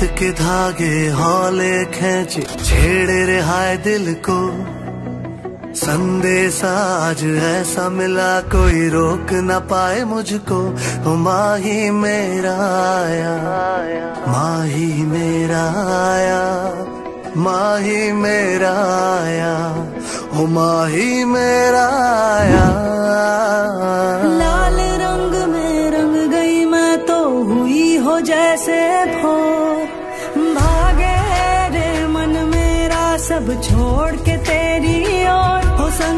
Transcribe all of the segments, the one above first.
प्रीत के धागे हौले खेचे, छेड़े रे हाय दिल को। संदेश आज ऐसा मिला, कोई रोक न पाए मुझको। माही मेरा आया, माही मेरा आया, माही मेरा आया। माही मेरा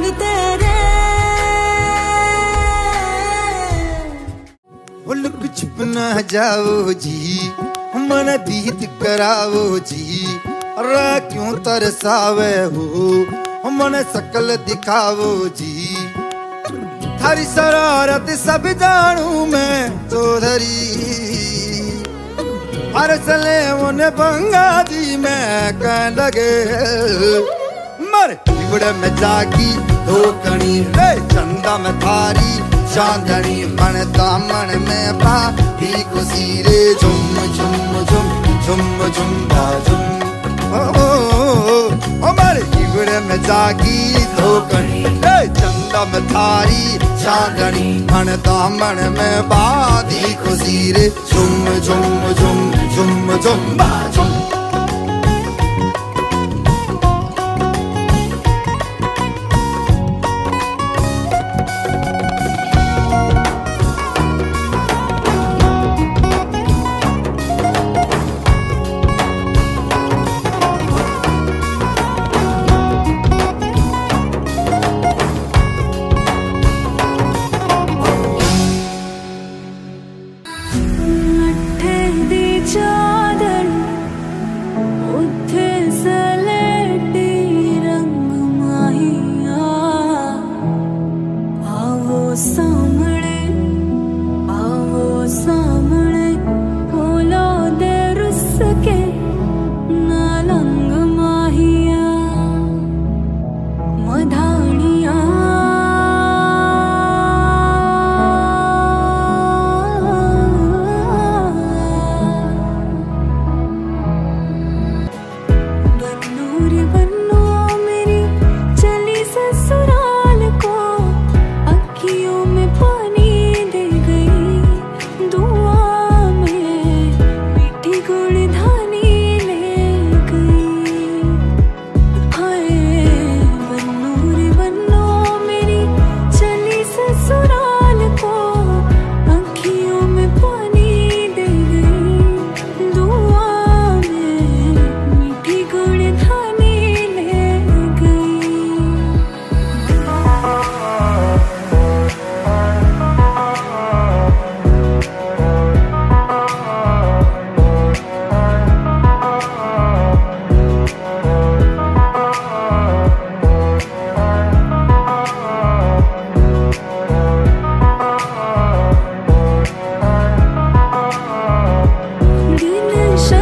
संग तेरे। लुक छुप ना जाओ जी, मन बीत कराओ जी। रा क्यों तरसावे हो, मन सकल दिखाओ जी। थारी शरारत सब जानू मैं तो धरी हर सले उन बंगा दी मैं, कह लगे, मर में जागी। दो चंदा में थारी, चांदनी मन दामन में पा। ही खुशी रे, झुम झुम झुम झुम झुम बा झुम। ओ मर बिगड़ में जागी दो चंदा में थारी, चांदनी मन दामन में बादी खुशी रे, झुम झुम झुम झुम झुम बा झुम। Sẽ